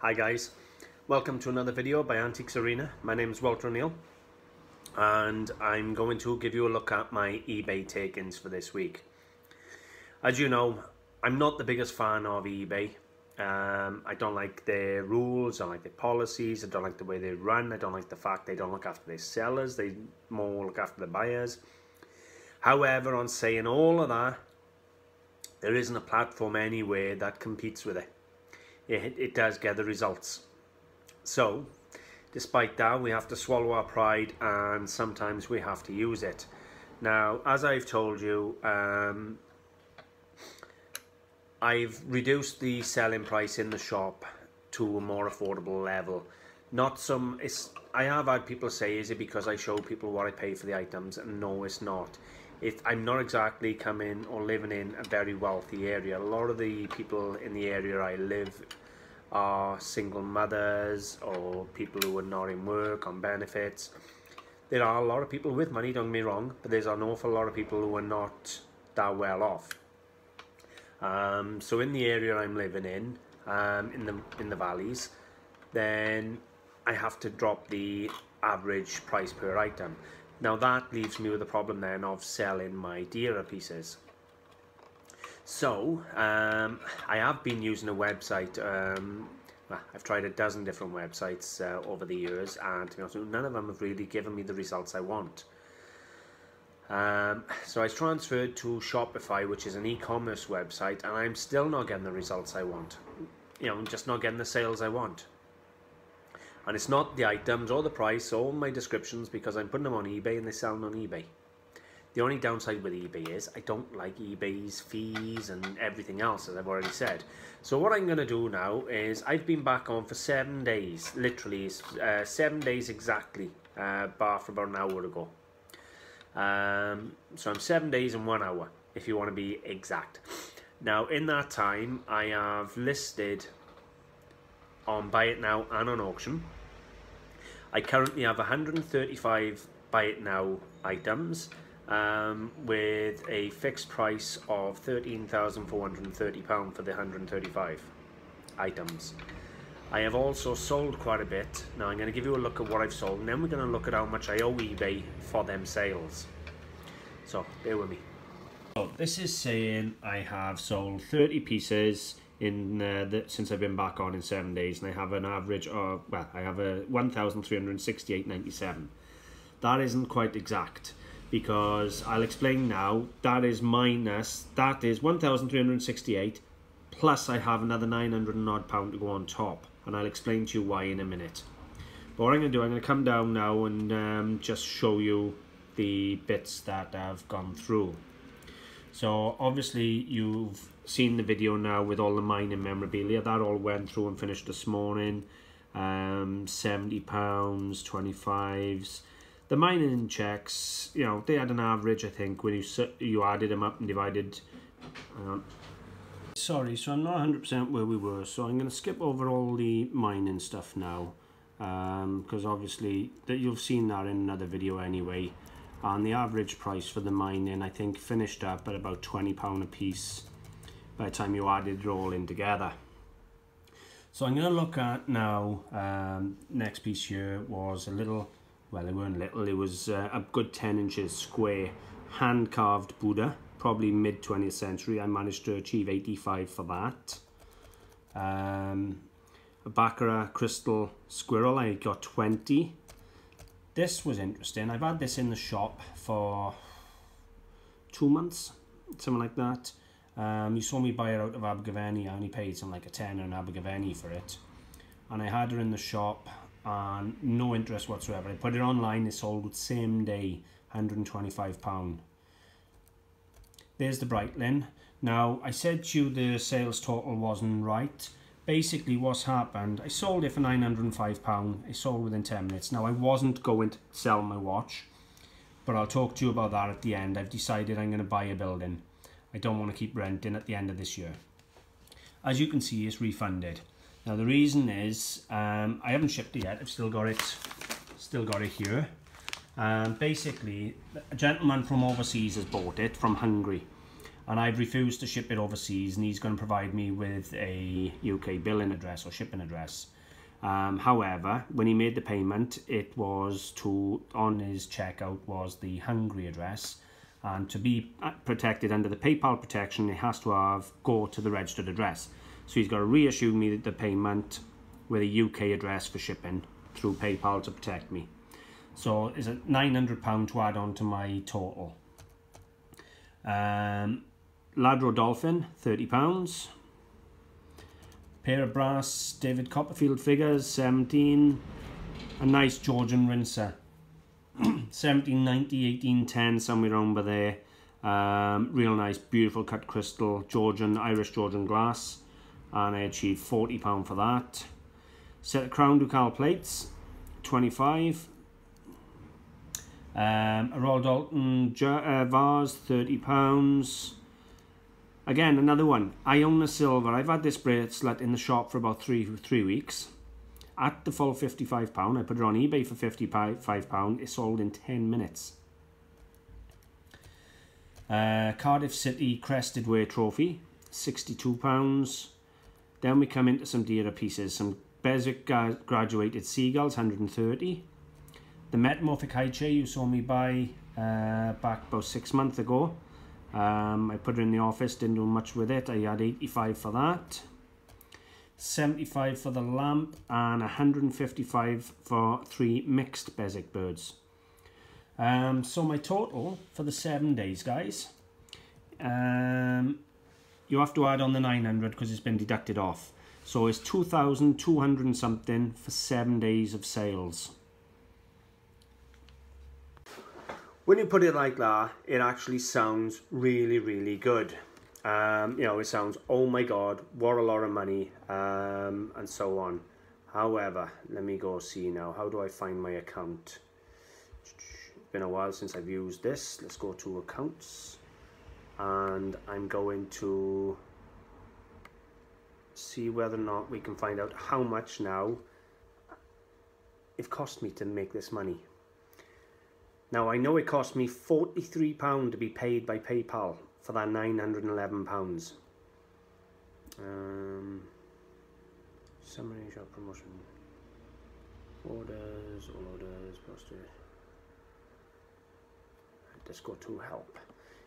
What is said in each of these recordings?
Hi guys, welcome to another video by Antiques Arena. My name is Walter O'Neill and I'm going to give you a look at my eBay take-ins for this week. As you know, I'm not the biggest fan of eBay. Um, I don't like their rules, I don't like their policies, I don't like the way they run, I don't like the fact they don't look after their sellers, they more look after the buyers. However, on saying all of that, there isn't a platform anywhere that competes with it. It, it does get the results. So, despite that, we have to swallow our pride and sometimes we have to use it. Now, as I've told you, um, I've reduced the selling price in the shop to a more affordable level. Not some, it's, I have had people say, is it because I show people what I pay for the items? And no, it's not. It, I'm not exactly coming or living in a very wealthy area. A lot of the people in the area I live are single mothers or people who are not in work, on benefits. There are a lot of people with money, don't get me wrong, but there's an awful lot of people who are not that well off. Um, so in the area I'm living in, um, in the in the valleys, then I have to drop the average price per item. Now that leaves me with the problem then of selling my dearer pieces. So um, I have been using a website. Um, well, I've tried a dozen different websites uh, over the years, and honest, none of them have really given me the results I want. Um, so I transferred to Shopify, which is an e-commerce website, and I'm still not getting the results I want. You know, I'm just not getting the sales I want. And it's not the items or the price or my descriptions because I'm putting them on eBay and they're selling on eBay. The only downside with eBay is I don't like eBay's fees and everything else, as I've already said. So what I'm going to do now is I've been back on for seven days, literally uh, seven days exactly, uh, bar for about an hour ago. Um, so I'm seven days and one hour, if you want to be exact. Now, in that time, I have listed on Buy It Now and on auction. I currently have 135 Buy It Now items um, with a fixed price of £13,430 for the 135 items. I have also sold quite a bit. Now I'm going to give you a look at what I've sold and then we're going to look at how much I owe eBay for them sales. So bear with me. So this is saying I have sold 30 pieces in uh, the, since I've been back on in seven days and I have an average of, well, I have a 1,368.97. That isn't quite exact because I'll explain now, that is minus, that is 1,368 plus I have another 900 and odd pound to go on top and I'll explain to you why in a minute. But what I'm going to do, I'm going to come down now and um, just show you the bits that I've gone through. So obviously you've seen the video now with all the mining memorabilia. That all went through and finished this morning. Um, 70 pounds, 25s. The mining checks, you know, they had an average, I think, when you you added them up and divided. Uh, sorry, so I'm not 100% where we were, so I'm going to skip over all the mining stuff now. Because um, obviously, that you've seen that in another video anyway. And the average price for the mining, I think, finished up at about £20 a piece by the time you added it all in together. So I'm going to look at now, um, next piece here was a little, well it weren't little, it was uh, a good 10 inches square hand carved Buddha, probably mid 20th century. I managed to achieve 85 for that. Um, a Baccarat crystal squirrel, I got 20. This was interesting. I've had this in the shop for two months, something like that. Um, you saw me buy her out of Abergavenny. I only paid something like a tenner in Abergavenny for it. And I had her in the shop and no interest whatsoever. I put it online, it sold the same day, £125. There's the Breitling. Now, I said to you the sales total wasn't right. Basically, what's happened, I sold it for £905. I sold within 10 minutes. Now, I wasn't going to sell my watch, but I'll talk to you about that at the end. I've decided I'm going to buy a building. I don't want to keep renting at the end of this year. As you can see, it's refunded. Now the reason is um, I haven't shipped it yet. I've still got it, still got it here. Um, basically, a gentleman from overseas has bought it from Hungary, and I've refused to ship it overseas and he's going to provide me with a UK billing address or shipping address. Um, however, when he made the payment, it was to, on his checkout was the Hungary address and to be uh, protected under the PayPal protection, it has to have go to the registered address. So he's got to reissue me the payment with a UK address for shipping through PayPal to protect me. So is it £900 to add on to my total. Um, Lladró Dolphin, £30. Pair of brass David Copperfield figures, 17 A nice Georgian rinser. 1790, 1810, somewhere around by there. Um, real nice, beautiful cut crystal, Georgian, Irish Georgian glass. And I achieved £40 for that. Set of Crown Ducal plates, 25 um, a Royal Doulton uh, vase, £30. Again, another one. Iona Silver. I've had this bracelet in the shop for about three three weeks. At the full £55, I put it on eBay for £55. It sold in 10 minutes. Uh, Cardiff City Crested Way Trophy, £62. Then we come into some dearer pieces. Some Beswick graduated seagulls, 130 The Metamorphic High Chair you saw me buy uh, back about six months ago. Um, I put it in the office, didn't do much with it. I had 85 for that. 75 for the lamp and 155 for three mixed Beswick birds. Um, so my total for the seven days, guys, um, you have to add on the 900 because it's been deducted off. So it's 2,200 and something for seven days of sales. When you put it like that, it actually sounds really, really good. Um, you know, it sounds, oh my God, what a lot of money, um, and so on. However, let me go see now. How do I find my account? It's been a while since I've used this. Let's go to accounts. And I'm going to see whether or not we can find out how much now it cost me to make this money. Now I know it cost me £43 to be paid by PayPal for that £911. Um, summary shop promotion. Orders, orders, posted. Let's go to help.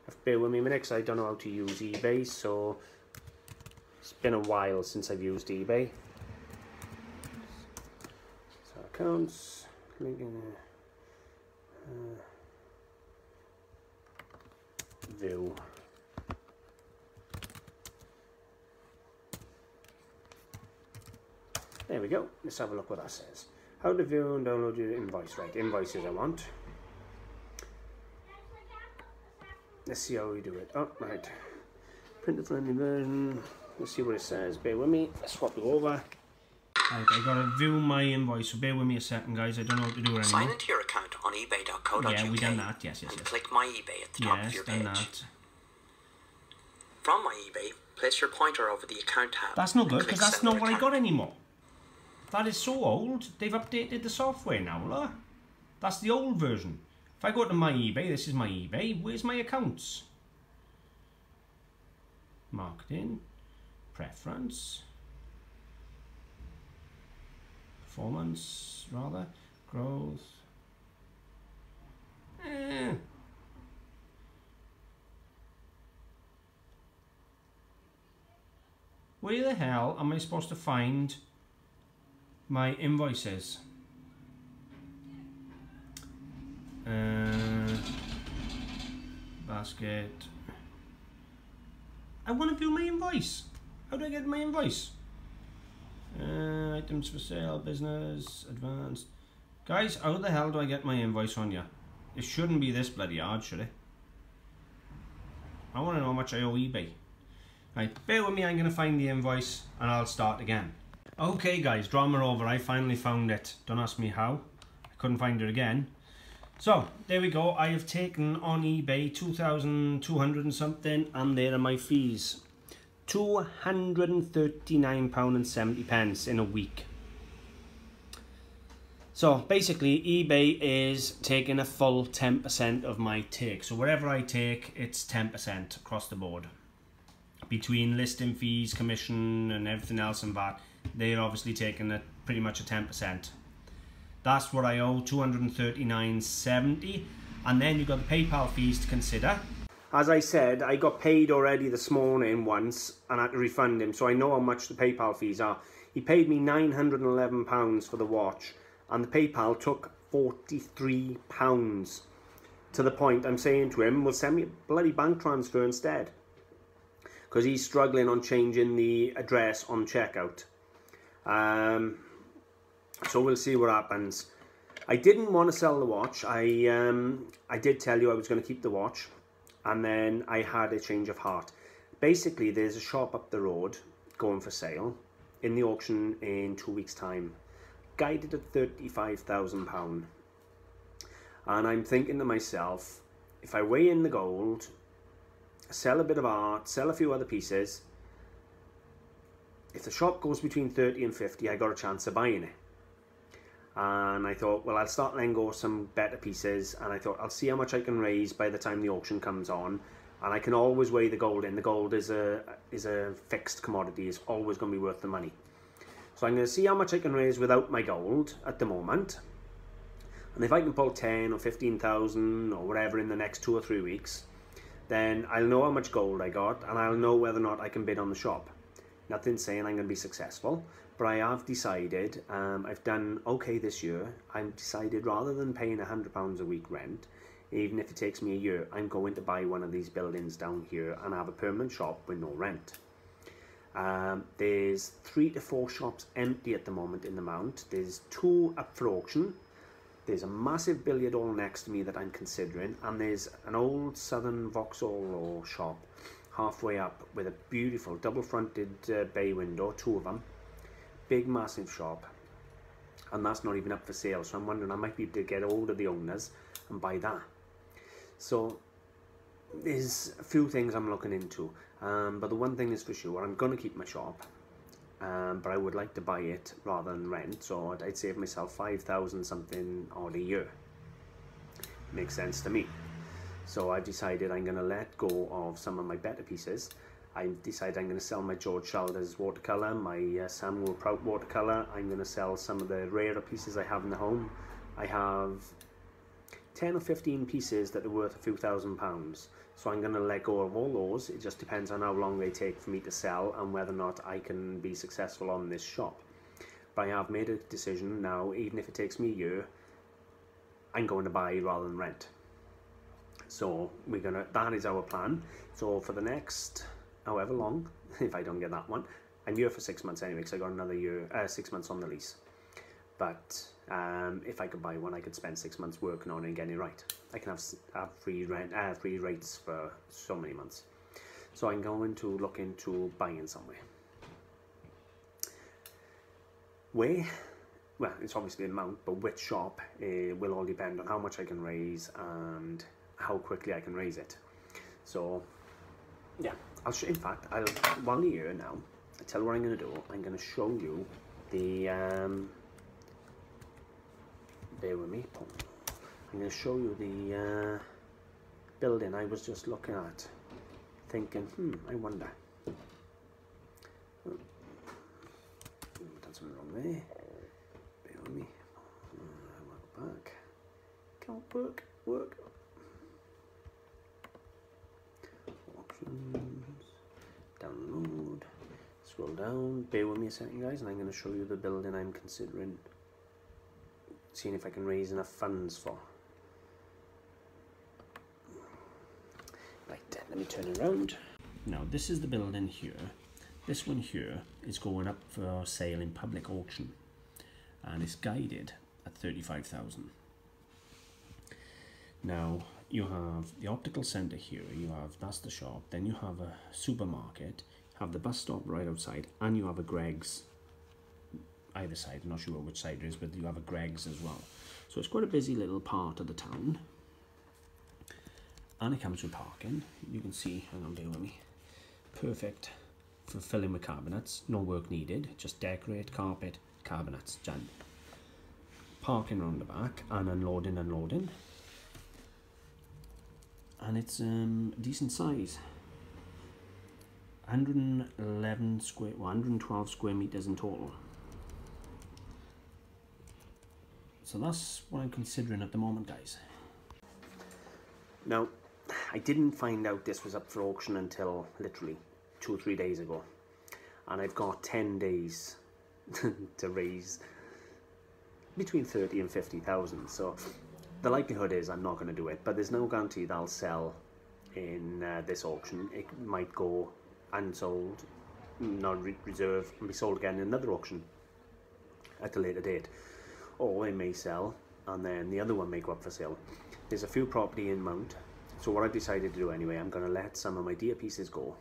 Have bear with me a minute because I don't know how to use eBay, so it's been a while since I've used eBay. So accounts, link in there. View there we go. Let's have a look what that says. How to view and download your invoice. Right invoices I want. Let's see how we do it. Oh right. Printer friendly version. Let's see what it says. Bear with me. Let's swap it over. Right, I gotta view my invoice, so bear with me a second, guys. I don't know what to do anymore. Sign into your account on ebay.co.uk. Yeah, we done that. Yes, yes, and yes. click My eBay at the top yes, of your page. that. From My eBay, place your pointer over the account tab. That's not good because that's not what I got anymore. That is so old. They've updated the software now, look. That's the old version. If I go to my eBay, this is my eBay. Where's my accounts? Marketing, preference, performance, rather, growth. Where the hell am I supposed to find my invoices? Uh, basket. I want to view my invoice. How do I get my invoice? Uh, items for sale, business, advanced. Guys, how the hell do I get my invoice on you? It shouldn't be this bloody hard, should it? I want to know how much I owe eBay. Right, bear with me, I'm going to find the invoice and I'll start again. Okay guys, drama over, I finally found it. Don't ask me how, I couldn't find it again. So, there we go, I have taken on eBay 2,200 and something and there are my fees. £239.70 in a week. So basically, eBay is taking a full 10% of my take. So wherever I take, it's 10% across the board. Between listing fees, commission, and everything else and that, they're obviously taking a, pretty much a 10%. That's what I owe, 239.70. And then you've got the PayPal fees to consider. As I said, I got paid already this morning once and I had to refund him, so I know how much the PayPal fees are. He paid me £911 for the watch and the PayPal took £43 to the point I'm saying to him, well, send me a bloody bank transfer instead. Because he's struggling on changing the address on checkout. Um, so we'll see what happens. I didn't want to sell the watch. I um, I did tell you I was going to keep the watch. And then I had a change of heart. Basically, there's a shop up the road going for sale in the auction in two weeks' time guided at £35,000. And I'm thinking to myself, if I weigh in the gold, sell a bit of art, sell a few other pieces, if the shop goes between 30 and 50, I got a chance of buying it. And I thought, well, I'll start letting go some better pieces. And I thought, I'll see how much I can raise by the time the auction comes on. And I can always weigh the gold in. The gold is a, is a fixed commodity. It's always going to be worth the money. So I'm going to see how much I can raise without my gold at the moment. And if I can pull 10 or 15,000 or whatever in the next two or three weeks, then I'll know how much gold I got and I'll know whether or not I can bid on the shop. Nothing saying I'm going to be successful, but I have decided, um, I've done okay this year, I've decided rather than paying £100 a week rent, even if it takes me a year, I'm going to buy one of these buildings down here and have a permanent shop with no rent. Um, there's three to four shops empty at the moment in the Mount. There's two up for auction. There's a massive billiard hall next to me that I'm considering, and there's an old Southern Vauxhall shop halfway up with a beautiful double-fronted uh, bay window, two of them. Big, massive shop, and that's not even up for sale. So I'm wondering I might be able to get hold of the owners and buy that. So there's a few things I'm looking into. Um, but the one thing is for sure, I'm going to keep my shop. Um, but I would like to buy it rather than rent. So I'd, I'd save myself 5,000 something odd a year. Makes sense to me. So I've decided I'm going to let go of some of my better pieces. I've decided I'm going to sell my George Shalders watercolour, my uh, Samuel Prout watercolour. I'm going to sell some of the rarer pieces I have in the home. I have 10 or 15 pieces that are worth a few thousand pounds. So I'm going to let go of all those. It just depends on how long they take for me to sell and whether or not I can be successful on this shop. But I have made a decision now, even if it takes me a year, I'm going to buy rather than rent. So we're gonna. That is our plan. So for the next, however long, if I don't get that one, I'm here for six months anyway. Because I got another year, uh, six months on the lease. But um, if I could buy one, I could spend six months working on it and getting it right. I can have, have free rent, uh, free rates for so many months. So I'm going to look into buying somewhere. Where? Well, it's obviously a amount, but which shop uh, will all depend on how much I can raise and how quickly I can raise it. So, yeah, I'll show, in fact, I'll, while you're here now, I tell you what I'm going to do. I'm going to show you the um, bear with me. I'm going to show you the uh, building I was just looking at, thinking, hmm, I wonder. Oh, done something wrong there. Bear with me. Uh, work back. Can't work. Work. Options. Download. Scroll down. Bear with me a second, guys, and I'm going to show you the building I'm considering seeing if I can raise enough funds for. Right, let me turn around. Now this is the building here. This one here is going up for sale in public auction and it's guided at 35,000. Now you have the optical centre here, you have, that's the shop, then you have a supermarket, have the bus stop right outside and you have a Greggs either side. I'm not sure which side it is, but you have a Greggs as well. So it's quite a busy little part of the town. And it comes with parking. You can see, hang on, bear with me. Perfect for filling with cabinets. No work needed. Just decorate, carpet, cabinets, done. parking around the back and unloading, unloading. And it's um, decent size. 111 square, 112 square meters in total. So that's what I'm considering at the moment, guys. Now, I didn't find out this was up for auction until literally two or three days ago. And I've got 10 days to raise between 30 and 50,000. So the likelihood is I'm not going to do it, but there's no guarantee that I'll sell in uh, this auction. It might go unsold, not re reserve, and be sold again in another auction at a later date. Or it may sell, and then the other one may go up for sale. There's a few property in Mount, so what I've decided to do anyway, I'm going to let some of my dear pieces go,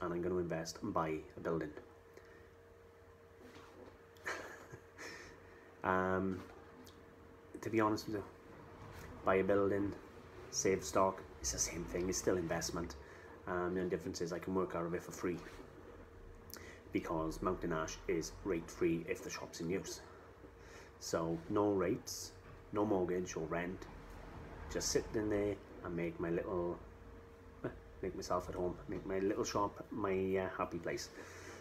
and I'm going to invest and buy a building. um, to be honest with you, buy a building, save stock, it's the same thing, it's still investment. Um, the only difference is I can work out of it for free because Mountain Ash is rate free if the shop's in use. So no rates, no mortgage or rent, just sit in there and make my little, make myself at home, make my little shop my uh, happy place.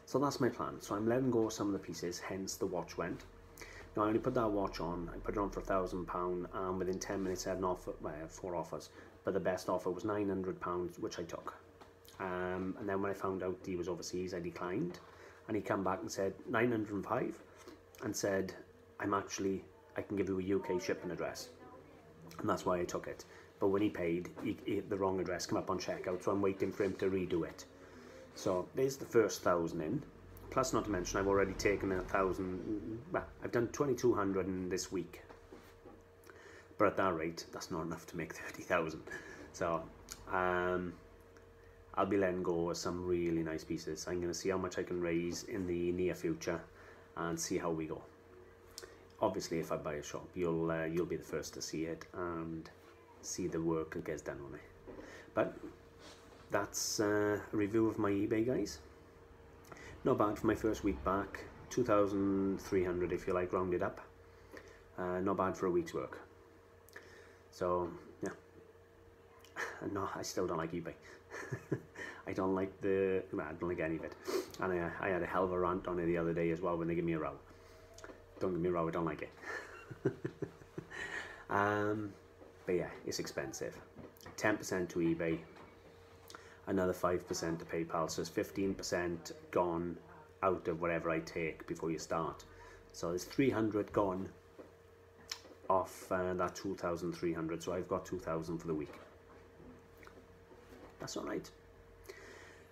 So that's my plan. So I'm letting go some of the pieces, hence the watch went. Now I only put that watch on, I put it on for a thousand pound and within 10 minutes I had an offer, well, four offers, but the best offer was 900 pounds which I took. Um, and then when I found out he was overseas I declined and he came back and said 905 and said I'm actually, I can give you a UK shipping address and that's why I took it. But when he paid, he, he, the wrong address came up on checkout, so I'm waiting for him to redo it. So there's the first thousand in. Plus, not to mention, I've already taken a thousand. Well, I've done 2,200 in this week. But at that rate, that's not enough to make 30,000. So, um, I'll be letting go of some really nice pieces. I'm going to see how much I can raise in the near future and see how we go. Obviously, if I buy a shop, you'll uh, you'll be the first to see it and see the work that gets done on it. But that's uh, a review of my eBay, guys. Not bad for my first week back. 2,300 if you like, rounded up. Uh, not bad for a week's work. So, yeah. no, I still don't like eBay. I don't like the, I don't like any of it. And I, I had a hell of a rant on it the other day as well when they give me a row. Don't get me wrong, I don't like it. um, but yeah, it's expensive. 10% to eBay, another 5% to PayPal, so it's 15% gone out of whatever I take before you start. So there's 300 gone off uh, that 2,300, so I've got 2,000 for the week. That's all right.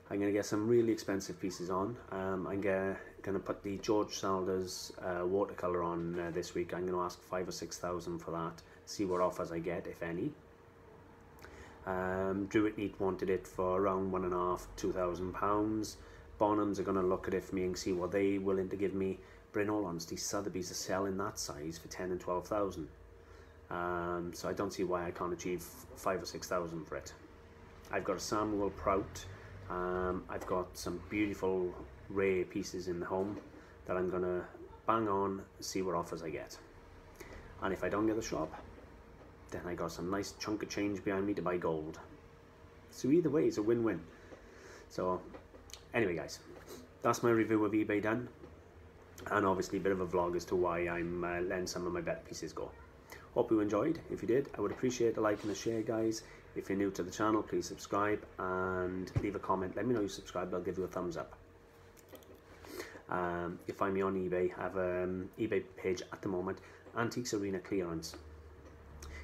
I'm going to get some really expensive pieces on. Um, I'm going to put the George Shalders uh, watercolour on uh, this week. I'm going to ask five or six thousand for that. See what offers I get, if any. Um, Neat wanted it for around one and a half, two thousand pounds. Bonhams are going to look at it for me and see what they're willing to give me. But in all honesty, Sotheby's are selling that size for ten and twelve thousand. Um, so I don't see why I can't achieve five or six thousand for it. I've got a Samuel Prout. Um, I've got some beautiful rare pieces in the home that I'm gonna bang on, see what offers I get. And if I don't get the shop, then I got some nice chunk of change behind me to buy gold. So either way, it's a win-win. So anyway, guys, that's my review of eBay done. And obviously a bit of a vlog as to why I'm uh, letting some of my better pieces go. Hope you enjoyed. If you did, I would appreciate a like and a share, guys. If you're new to the channel, please subscribe and leave a comment. Let me know you subscribed. I'll give you a thumbs up. Um, you find me on eBay. I have an um, eBay page at the moment, Antiques Arena Clearance.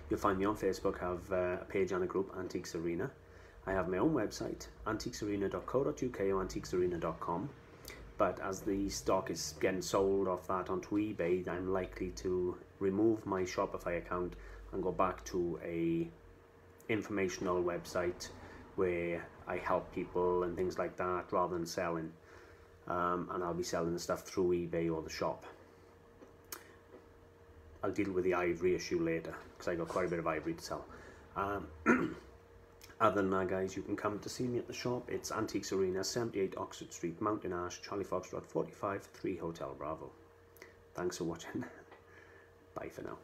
You'll find me on Facebook. I have uh, a page on a group, Antiques Arena. I have my own website, antiquesarena.co.uk or antiquesarena.com. But as the stock is getting sold off that onto eBay, I'm likely to remove my Shopify account and go back to a informational website where I help people and things like that rather than selling. Um, and I'll be selling the stuff through eBay or the shop. I'll deal with the ivory issue later because I got quite a bit of ivory to sell. Um, other than that, guys, you can come to see me at the shop. It's Antiques Arena, 78 Oxford Street, Mountain Ash, Charlie Foxtrot, 45, 3 Hotel Bravo. Thanks for watching. Bye for now.